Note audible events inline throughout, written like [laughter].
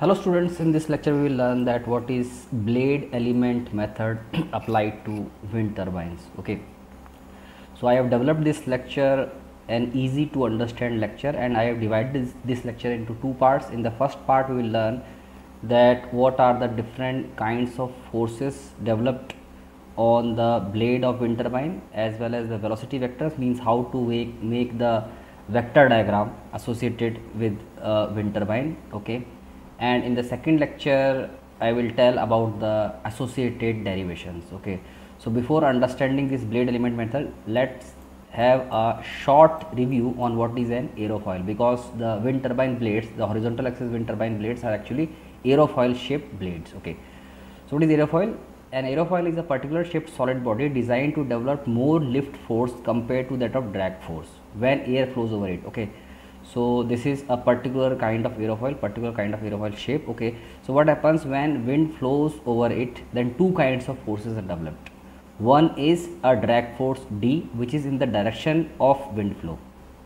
Hello students, in this lecture we will learn that what is blade element method [clears throat] applied to wind turbines. Okay. So I have developed this lecture an easy to understand lecture and I have divided this, this lecture into two parts. In the first part we will learn that what are the different kinds of forces developed on the blade of wind turbine as well as the velocity vectors means how to make, make the vector diagram associated with uh, wind turbine okay and in the second lecture I will tell about the associated derivations okay. So before understanding this blade element method let's have a short review on what is an aerofoil because the wind turbine blades the horizontal axis wind turbine blades are actually aerofoil shaped blades okay. So what is aerofoil? An aerofoil is a particular shaped solid body designed to develop more lift force compared to that of drag force when air flows over it okay so this is a particular kind of aerofoil particular kind of aerofoil shape okay? So what happens when wind flows over it then two kinds of forces are developed. One is a drag force d which is in the direction of wind flow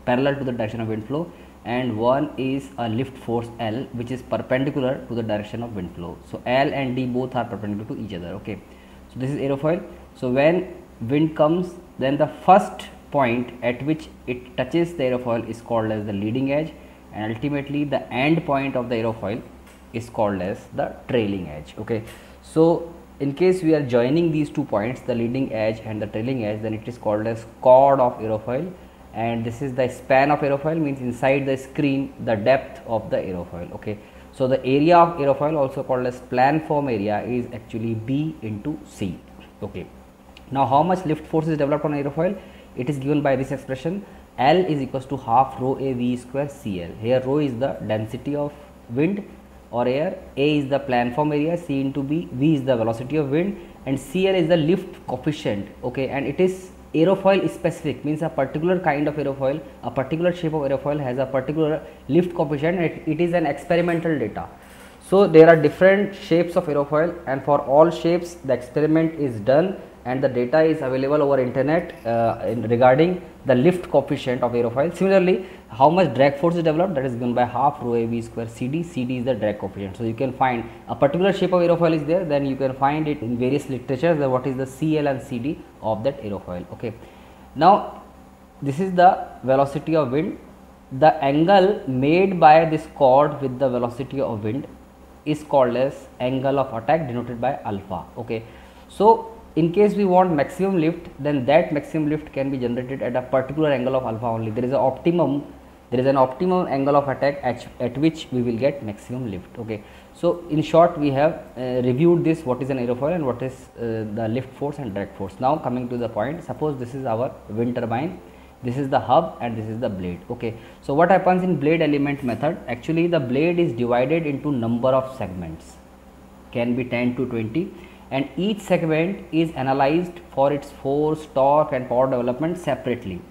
parallel to the direction of wind flow and one is a lift force l which is perpendicular to the direction of wind flow. So l and d both are perpendicular to each other okay? So this is aerofoil so when wind comes then the first point at which it touches the aerofoil is called as the leading edge and ultimately the end point of the aerofoil is called as the trailing edge okay? So in case we are joining these two points the leading edge and the trailing edge then it is called as chord of aerofoil and this is the span of aerofoil means inside the screen the depth of the aerofoil okay? So the area of aerofoil also called as planform area is actually b into c okay? Now how much lift force is developed on aerofoil it is given by this expression L is equals to half rho A V square CL. Here rho is the density of wind or air, A is the planform area, C into B, V is the velocity of wind. And CL is the lift coefficient okay? And it is aerofoil specific means a particular kind of aerofoil, a particular shape of aerofoil has a particular lift coefficient it, it is an experimental data. So there are different shapes of aerofoil and for all shapes the experiment is done and the data is available over internet uh, in regarding the lift coefficient of aerofoil. Similarly, how much drag force is developed that is given by half rho a v square CD, CD is the drag coefficient. So, you can find a particular shape of aerofoil is there then you can find it in various literatures that what is the CL and CD of that aerofoil. Okay. Now, this is the velocity of wind the angle made by this chord with the velocity of wind is called as angle of attack denoted by alpha okay so in case we want maximum lift then that maximum lift can be generated at a particular angle of alpha only. There is a optimum there is an optimum angle of attack at, at which we will get maximum lift okay? So in short we have uh, reviewed this what is an aerofoil and what is uh, the lift force and drag force. Now coming to the point suppose this is our wind turbine this is the hub and this is the blade okay? So what happens in blade element method? Actually the blade is divided into number of segments. Can be 10 to 20 and each segment is analyzed for its force, torque and power development separately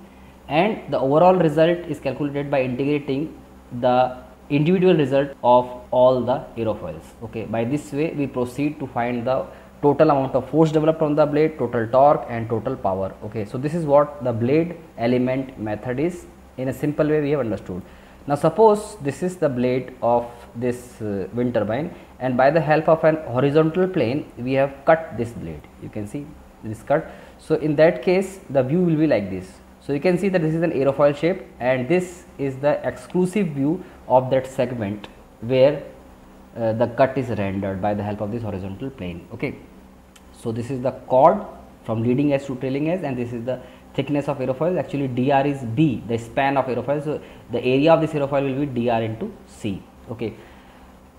and the overall result is calculated by integrating the individual result of all the aerofoils. Okay. By this way we proceed to find the total amount of force developed on the blade, total torque and total power. Okay. So, this is what the blade element method is in a simple way we have understood. Now, suppose this is the blade of this uh, wind turbine and by the help of an horizontal plane we have cut this blade you can see this cut. So, in that case the view will be like this. So, you can see that this is an aerofoil shape and this is the exclusive view of that segment where uh, the cut is rendered by the help of this horizontal plane. Okay. So, this is the chord from leading edge to trailing edge and this is the thickness of aerofoil actually dr is b the span of aerofoil. So, the area of this aerofoil will be dr into c. Okay.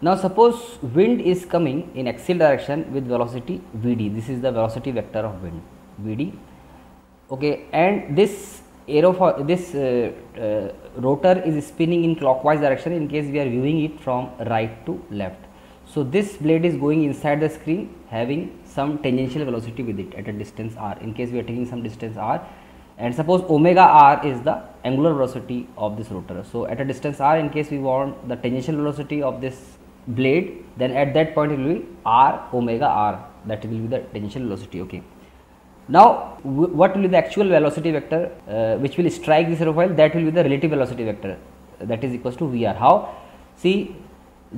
Now, suppose wind is coming in axial direction with velocity Vd, this is the velocity vector of wind Vd okay, and this aerofoil, this uh, uh, rotor is spinning in clockwise direction in case we are viewing it from right to left. So, this blade is going inside the screen having some tangential velocity with it at a distance r in case we are taking some distance r and suppose omega r is the angular velocity of this rotor. So, at a distance r in case we want the tangential velocity of this blade then at that point it will be r omega r that will be the tangential velocity okay. Now what will be the actual velocity vector uh, which will strike this aerofoil that will be the relative velocity vector that is equals to Vr. How? See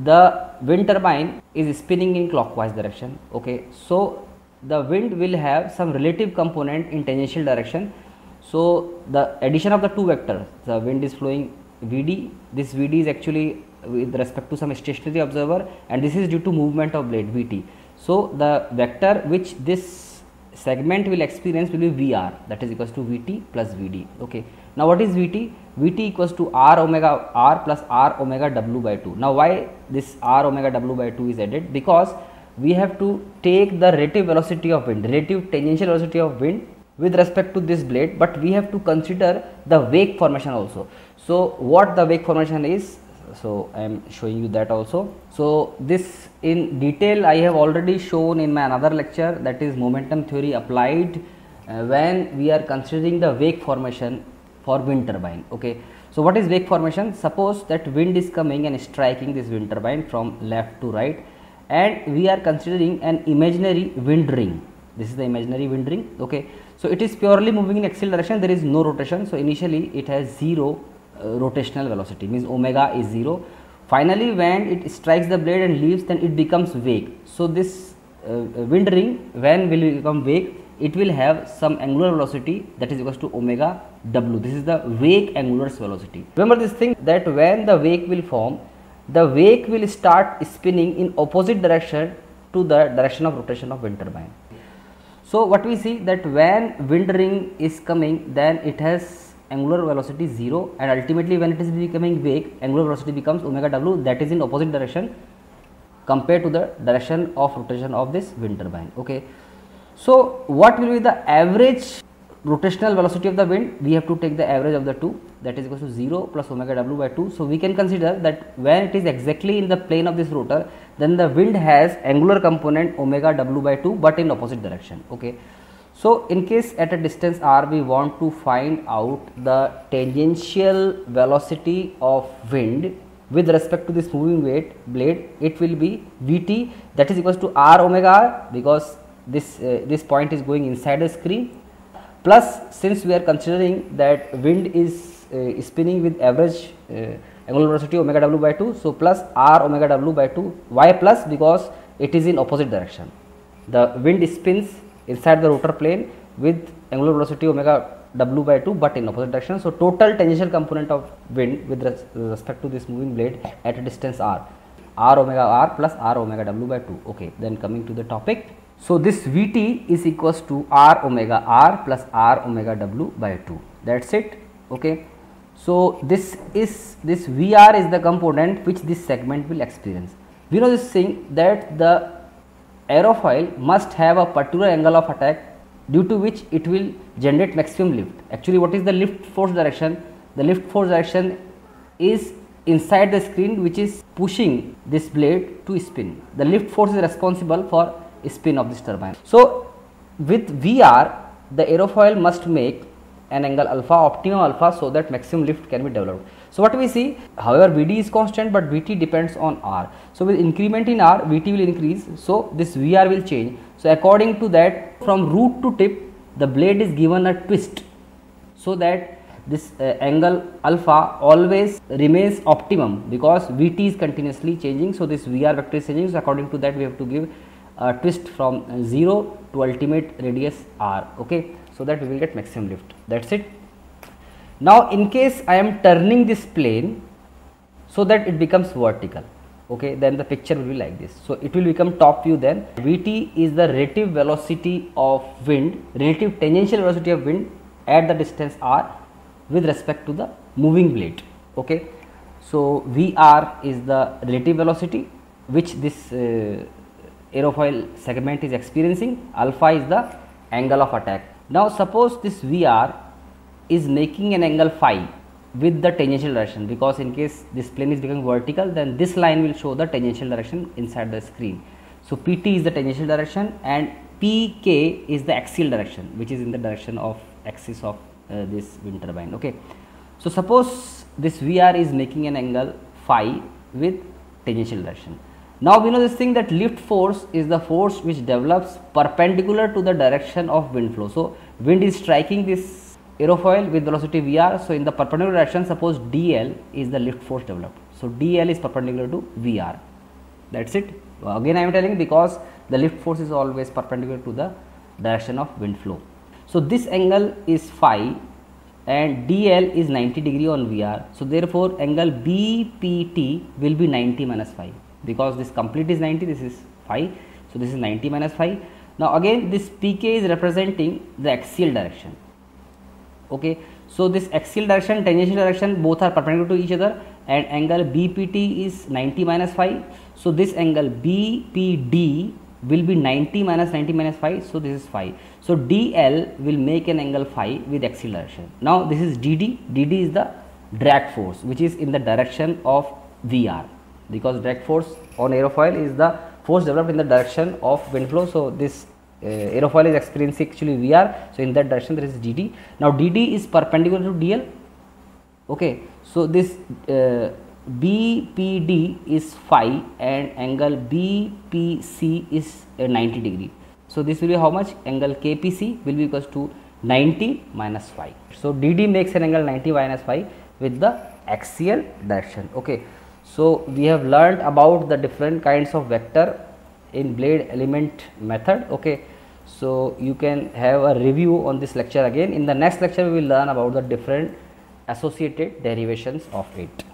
the wind turbine is spinning in clockwise direction okay? So the wind will have some relative component in tangential direction. So the addition of the two vectors the wind is flowing vd this vd is actually with respect to some stationary observer and this is due to movement of blade vt so the vector which this segment will experience will be vr that is equals to vt plus vd okay now what is vt Vt equals to r omega r plus r omega w by 2. Now why this r omega w by 2 is added? Because we have to take the relative velocity of wind, relative tangential velocity of wind with respect to this blade, but we have to consider the wake formation also. So what the wake formation is, so I am showing you that also. So this in detail I have already shown in my another lecture that is momentum theory applied uh, when we are considering the wake formation for wind turbine okay? So what is wake formation? Suppose that wind is coming and striking this wind turbine from left to right and we are considering an imaginary wind ring. This is the imaginary wind ring okay? So it is purely moving in axial direction there is no rotation. So initially it has zero uh, rotational velocity means omega is zero finally when it strikes the blade and leaves then it becomes wake so this uh, wind ring when will become wake it will have some angular velocity that is equals to omega w. This is the wake angular velocity. Remember this thing that when the wake will form, the wake will start spinning in opposite direction to the direction of rotation of wind turbine. So what we see that when wind ring is coming then it has angular velocity 0 and ultimately when it is becoming wake angular velocity becomes omega w that is in opposite direction compared to the direction of rotation of this wind turbine okay? So what will be the average rotational velocity of the wind? We have to take the average of the two that is equal to 0 plus omega w by 2 so we can consider that when it is exactly in the plane of this rotor then the wind has angular component omega w by 2 but in opposite direction okay so in case at a distance r we want to find out the tangential velocity of wind with respect to this moving weight blade it will be vt that is equals to r omega r because this uh, this point is going inside the screen. Plus since we are considering that wind is uh, spinning with average uh, angular velocity omega w by 2 so plus r omega w by 2 why plus because it is in opposite direction. The wind spins inside the rotor plane with angular velocity omega w by 2 but in opposite direction so total tangential component of wind with res respect to this moving blade at a distance r r omega r plus r omega w by 2 okay then coming to the topic so, this Vt is equals to r omega r plus r omega w by 2 that is it. Okay. So, this is this Vr is the component which this segment will experience. We know this thing that the aerofoil must have a particular angle of attack due to which it will generate maximum lift. Actually, what is the lift force direction? The lift force direction is inside the screen which is pushing this blade to spin. The lift force is responsible for spin of this turbine. So, with VR the aerofoil must make an angle alpha optimum alpha so that maximum lift can be developed. So, what we see however Vd is constant but Vt depends on R. So, with increment in R Vt will increase so this VR will change. So, according to that from root to tip the blade is given a twist so that this uh, angle alpha always remains optimum because Vt is continuously changing. So, this VR vector is changing. So, according to that we have to give a twist from 0 to ultimate radius r okay so that we will get maximum lift. That's it. Now in case i am turning this plane so that it becomes vertical. Okay then the picture will be like this. So it will become top view then. Vt is the relative velocity of wind relative tangential velocity of wind at the distance r with respect to the moving blade okay so vr is the relative velocity which this uh, aerofoil segment is experiencing. Alpha is the angle of attack. Now suppose this VR is making an angle phi with the tangential direction because in case this plane is becoming vertical then this line will show the tangential direction inside the screen. So PT is the tangential direction and PK is the axial direction which is in the direction of axis of uh, this wind turbine okay. So suppose this VR is making an angle phi with tangential direction now we know this thing that lift force is the force which develops perpendicular to the direction of wind flow. So wind is striking this aerofoil with velocity Vr. So in the perpendicular direction suppose dl is the lift force developed. So dl is perpendicular to Vr. that's it again i am telling because the lift force is always perpendicular to the direction of wind flow so this angle is phi and dl is 90 degree on vr so therefore angle bpt will be 90 minus phi because this complete is 90 this is phi. So this is 90 minus phi. Now again this pk is representing the axial direction. Okay? So this axial direction tangential direction both are perpendicular to each other and angle bpt is 90 minus phi. So this angle bpd will be 90 minus 90 minus phi. So this is phi. So dl will make an angle phi with axial direction. Now this is dd dd is the drag force which is in the direction of vr because drag force on aerofoil is the force developed in the direction of wind flow so this uh, aerofoil is experiencing actually vr so in that direction there is dd now dd is perpendicular to dl okay so this uh, BPD is phi and angle BPC is uh, 90 degree. So this will be how much? Angle KPC will be equals to 90 minus phi. So DD makes an angle 90 minus phi with the axial direction. Okay. So we have learned about the different kinds of vector in blade element method. Okay. So you can have a review on this lecture again. In the next lecture we will learn about the different associated derivations of it.